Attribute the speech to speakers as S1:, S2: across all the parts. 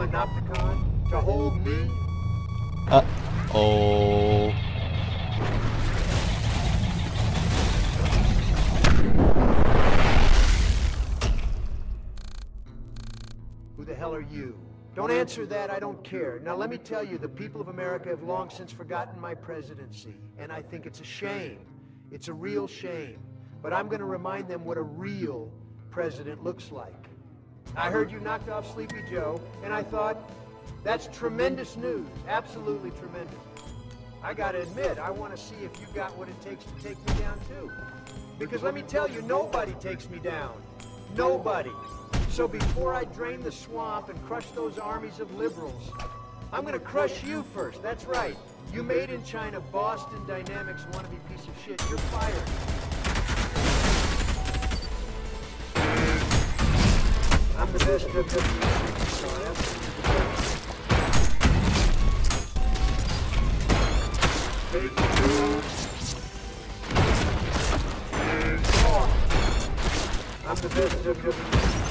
S1: I'm? To hold me?
S2: Uh-oh.
S1: Who the hell are you? Don't answer that, I don't care. Now let me tell you, the people of America have long since forgotten my presidency, and I think it's a shame. It's a real shame. But I'm gonna remind them what a real president looks like. I heard you knocked off Sleepy Joe, and I thought, that's tremendous news. Absolutely tremendous. I gotta admit, I wanna see if you got what it takes to take me down too. Because let me tell you, nobody takes me down. Nobody. So before I drain the swamp and crush those armies of liberals, I'm gonna crush you first. That's right. You made in China Boston Dynamics wannabe piece of shit. You're fired. I'm the best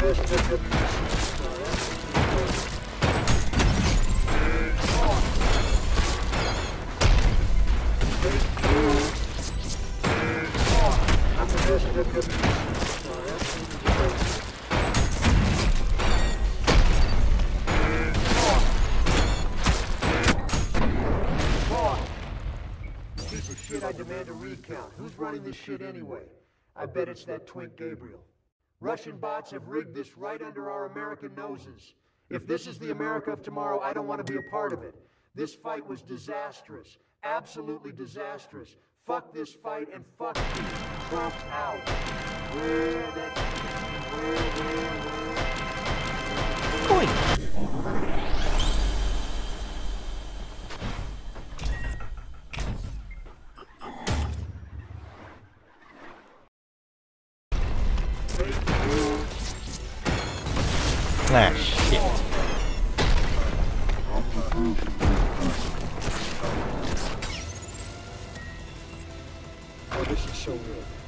S1: Piece of shit, I demand a recount. Who's running this shit anyway? I bet it's that twink Gabriel. Russian bots have rigged this right under our American noses. If this is the America of tomorrow, I don't want to be a part of it. This fight was disastrous. Absolutely disastrous. Fuck this fight and fuck you. Trump out. Where that where,
S2: Ah, shit.
S1: Oh, this is so real.